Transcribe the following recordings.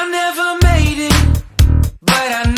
I never made it, but I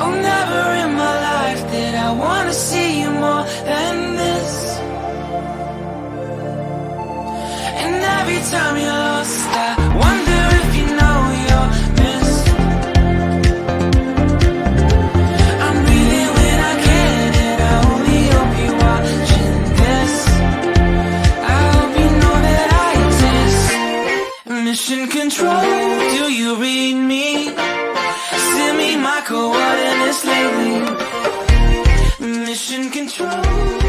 Oh, never in my life did I wanna see you more than this. And every time you're lost, I wonder if you know you're missed. I'm breathing when I can, and I only hope you're watching this. I hope you know that I exist. Mission control. this lately. Mission control.